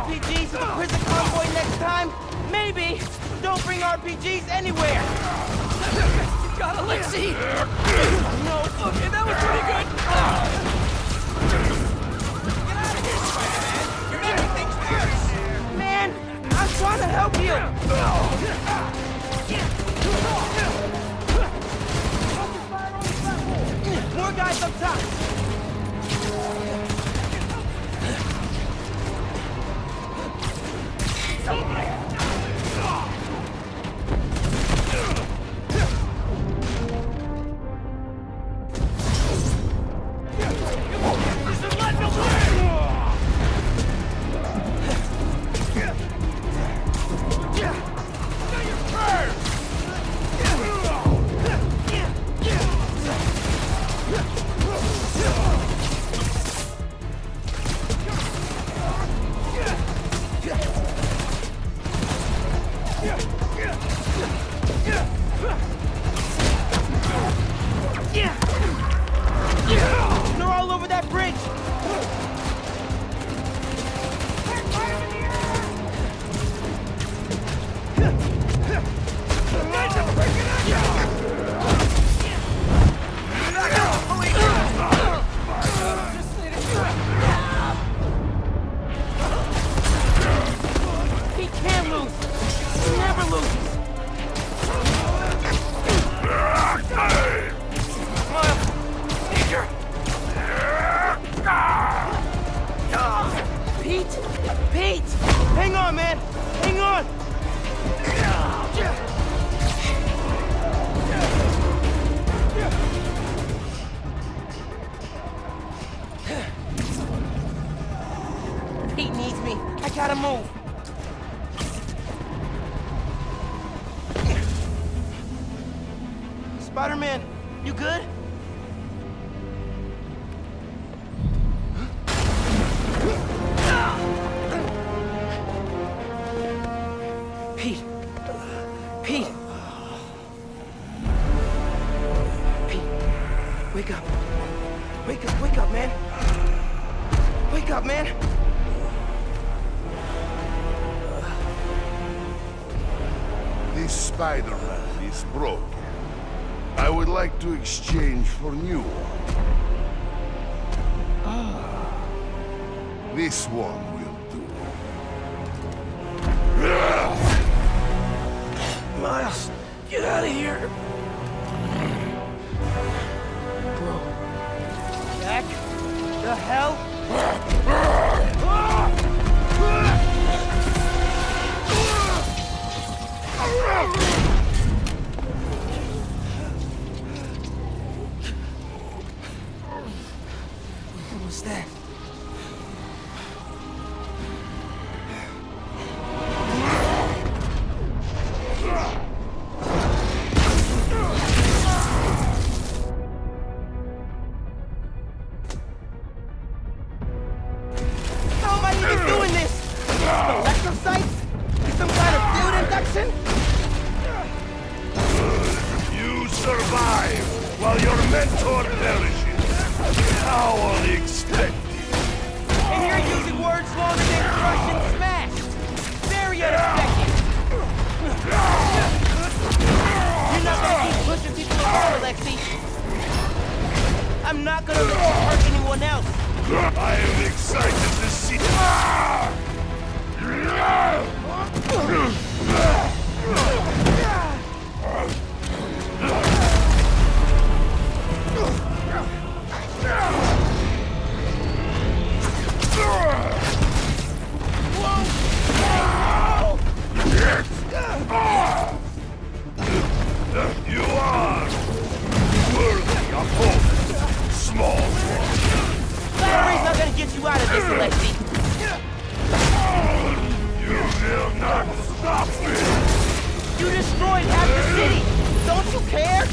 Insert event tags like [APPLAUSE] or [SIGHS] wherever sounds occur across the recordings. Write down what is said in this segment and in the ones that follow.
RPGs to the prison convoy next time? Maybe. Don't bring RPGs anywhere. You got Alexei! No. Okay, that was pretty good! Get out of here, Spider-Man! You're making things worse! Man, I'm trying to help you. More guys up top. Gotta move. Is broken. I would like to exchange for new one. Ah. This one will do. [SIGHS] Miles, get out of here. Bro. Jack? The hell? [SIGHS] [SIGHS] while your mentor perishes. How unexpected. And you're using words longer than crush and smash. Very unexpected. You're not gonna keep pushing people around, Alexi. I'm not gonna let you hurt anyone else. I am excited to see. Ah! You are worthy opponent, small one. Flattery's not gonna get you out of this, Alexi. You will not stop me! You destroyed half the city. Don't you care?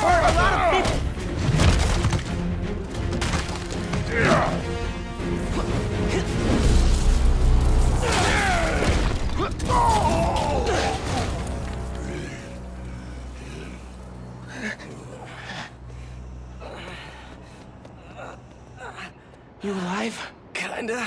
Hurt. A lot of people. You alive? Kinda.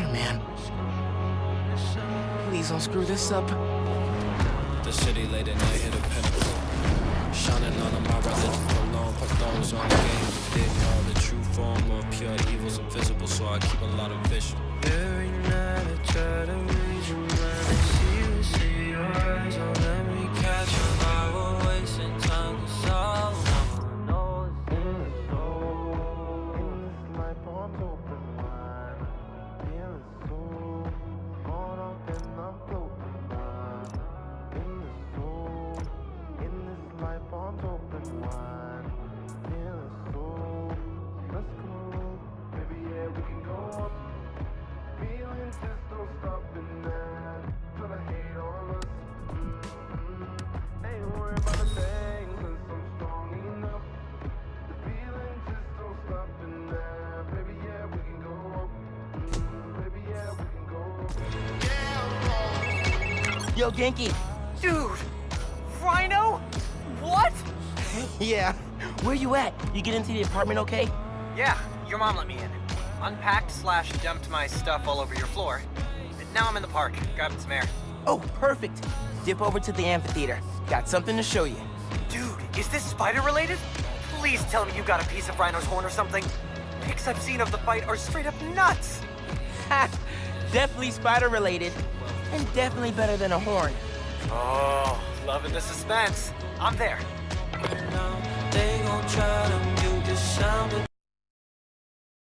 Spider-Man. Please don't screw this up. The city late at night hit a pinnacle. Shining my alone. Put those on the game. Did the true form of pure evil's invisible, so I keep a lot of vision. Every night I try to. I see your eyes. Yo, Ganke. Dude! Rhino? What? [LAUGHS] Yeah. Where you at? You get into the apartment okay? Yeah, your mom let me in. unpacked slash dumped my stuff all over your floor. Now I'm in the park, grabbing some air. Oh, perfect. Dip over to the amphitheater. Got something to show you. Dude, is this spider related? Please tell me you got a piece of Rhino's horn or something. Pics I've seen of the fight are straight up nuts. Ha! [LAUGHS] Definitely spider related. And definitely better than a horn. Oh, loving the suspense. I'm there.